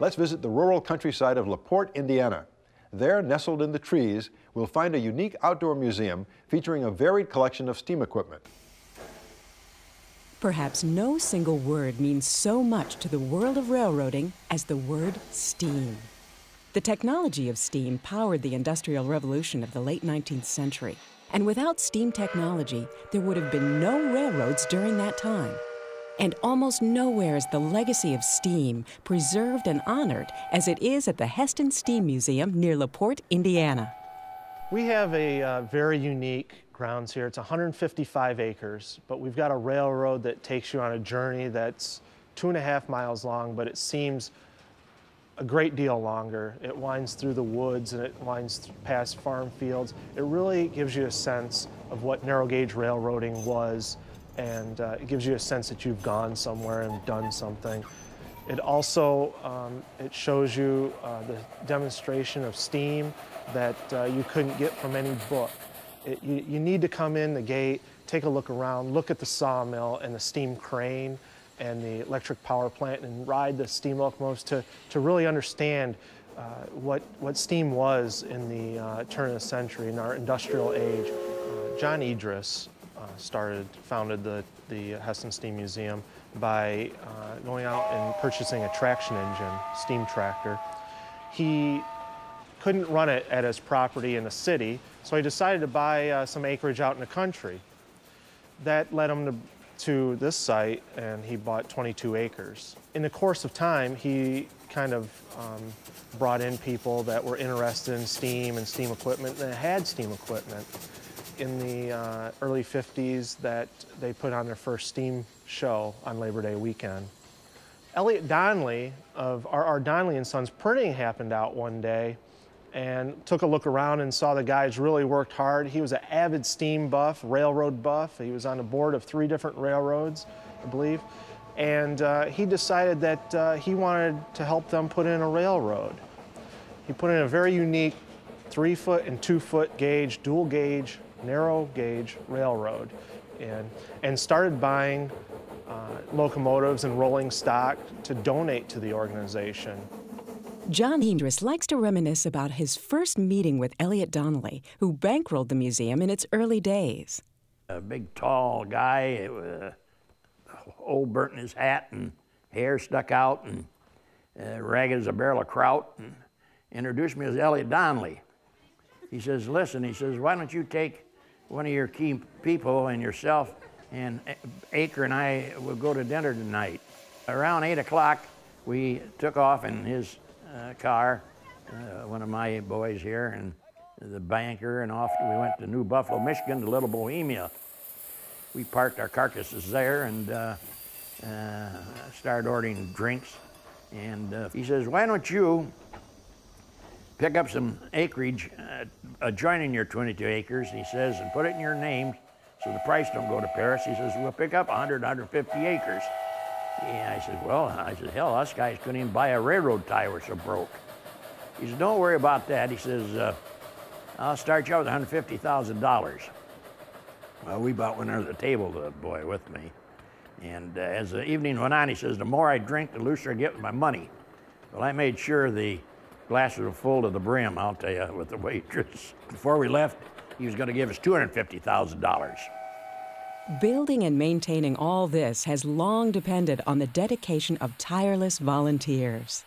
let's visit the rural countryside of LaPorte, Indiana. There, nestled in the trees, we'll find a unique outdoor museum featuring a varied collection of steam equipment. Perhaps no single word means so much to the world of railroading as the word steam. The technology of steam powered the Industrial Revolution of the late 19th century. And without steam technology, there would have been no railroads during that time. And almost nowhere is the legacy of steam preserved and honored as it is at the Hesston Steam Museum near LaPorte, Indiana. We have a uh, very unique grounds here. It's 155 acres, but we've got a railroad that takes you on a journey that's two and a half miles long, but it seems a great deal longer. It winds through the woods and it winds past farm fields. It really gives you a sense of what narrow gauge railroading was and uh, it gives you a sense that you've gone somewhere and done something. It also um, it shows you uh, the demonstration of steam that uh, you couldn't get from any book. It, you, you need to come in the gate, take a look around, look at the sawmill and the steam crane and the electric power plant and ride the steam locomotives to, to really understand uh, what, what steam was in the uh, turn of the century, in our industrial age. Uh, John Idris started, founded the, the Hesston Steam Museum by uh, going out and purchasing a traction engine, steam tractor. He couldn't run it at his property in the city, so he decided to buy uh, some acreage out in the country. That led him to, to this site, and he bought 22 acres. In the course of time, he kind of um, brought in people that were interested in steam and steam equipment and had steam equipment in the uh, early 50s that they put on their first steam show on Labor Day weekend. Elliot Donnelley of R.R. Donnelley and Sons Printing happened out one day and took a look around and saw the guys really worked hard. He was an avid steam buff, railroad buff. He was on the board of three different railroads, I believe. And uh, he decided that uh, he wanted to help them put in a railroad. He put in a very unique three foot and two foot gauge, dual gauge narrow gauge railroad and, and started buying uh, locomotives and rolling stock to donate to the organization. John Hendris likes to reminisce about his first meeting with Elliot Donnelley, who bankrolled the museum in its early days. A big, tall guy, uh, old burnt in his hat and hair stuck out and uh, ragged as a barrel of kraut, and introduced me as Elliot Donnelley. He says, listen, he says, why don't you take one of your key people and yourself and Aker and I will go to dinner tonight. Around 8 o'clock, we took off in his uh, car, uh, one of my boys here, and the banker, and off we went to New Buffalo, Michigan, to Little Bohemia. We parked our carcasses there and uh, uh started ordering drinks. And uh, he says, why don't you pick up some acreage uh, adjoining your 22 acres, he says, and put it in your name so the price don't go to Paris. He says, we'll pick up 100, 150 acres. Yeah, I said, well, I said, hell, us guys couldn't even buy a railroad tie, we're so broke. He says, don't worry about that. He says, uh, I'll start you out with $150,000. Well, we bought one under the table, the boy with me. And uh, as the evening went on, he says, the more I drink, the looser I get with my money. Well, I made sure the Glasses were full to the brim, I'll tell you, with the waitress. Before we left, he was going to give us $250,000. Building and maintaining all this has long depended on the dedication of tireless volunteers.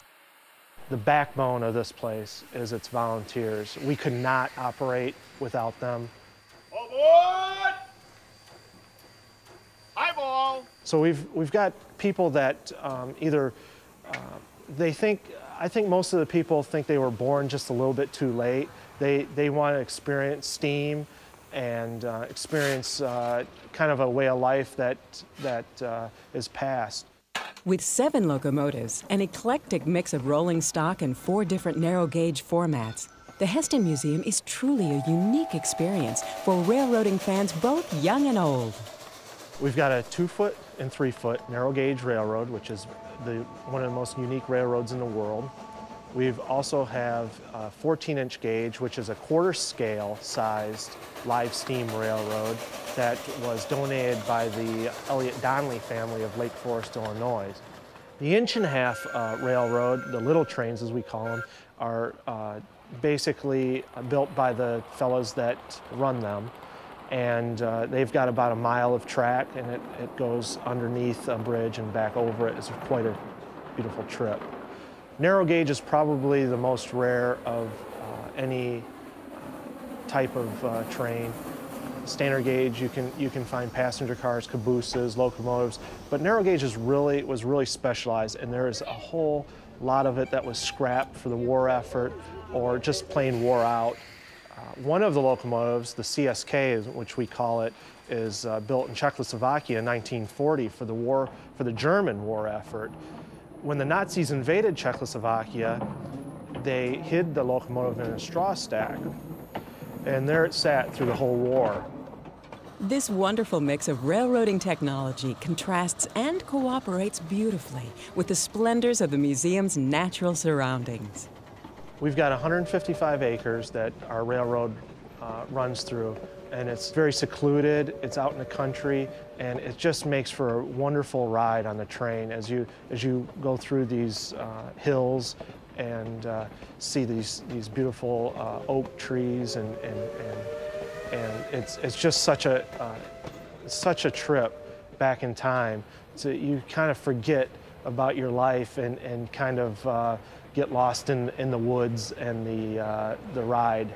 The backbone of this place is its volunteers. We could not operate without them. Aboard! Highball! So we've, we've got people that um, either uh, they think I think most of the people think they were born just a little bit too late. They, they want to experience steam and uh, experience uh, kind of a way of life that, that uh, is past. With seven locomotives, an eclectic mix of rolling stock, and four different narrow gauge formats, the Hesston Museum is truly a unique experience for railroading fans both young and old. We've got a two foot and three foot narrow gauge railroad, which is the, one of the most unique railroads in the world. We also have a 14 inch gauge, which is a quarter scale sized live steam railroad that was donated by the Elliott Donnelley family of Lake Forest, Illinois. The inch and a half uh, railroad, the little trains as we call them, are uh, basically built by the fellows that run them. And uh, they've got about a mile of track and it, it goes underneath a bridge and back over it. It's quite a beautiful trip. Narrow gauge is probably the most rare of uh, any type of uh, train. Standard gauge, you can you can find passenger cars, cabooses, locomotives, but narrow gauge is really was really specialized, and there is a whole lot of it that was scrapped for the war effort or just plain wore out. One of the locomotives, the CSK, which we call it, is uh, built in Czechoslovakia in 1940 for the war for the German war effort. When the Nazis invaded Czechoslovakia, they hid the locomotive in a straw stack, and there it sat through the whole war. This wonderful mix of railroading technology contrasts and cooperates beautifully with the splendors of the museum's natural surroundings. We've got 155 acres that our railroad uh, runs through, and it's very secluded, it's out in the country, and it just makes for a wonderful ride on the train as you, as you go through these uh, hills and uh, see these, these beautiful uh, oak trees and, and, and and it's it's just such a uh, such a trip back in time. So you kind of forget about your life and, and kind of uh, get lost in, in the woods and the, uh, the ride.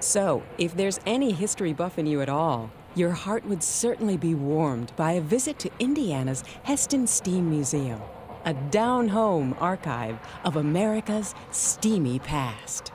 So, if there's any history buff in you at all, your heart would certainly be warmed by a visit to Indiana's Hesston Steam Museum, a down home archive of America's steamy past.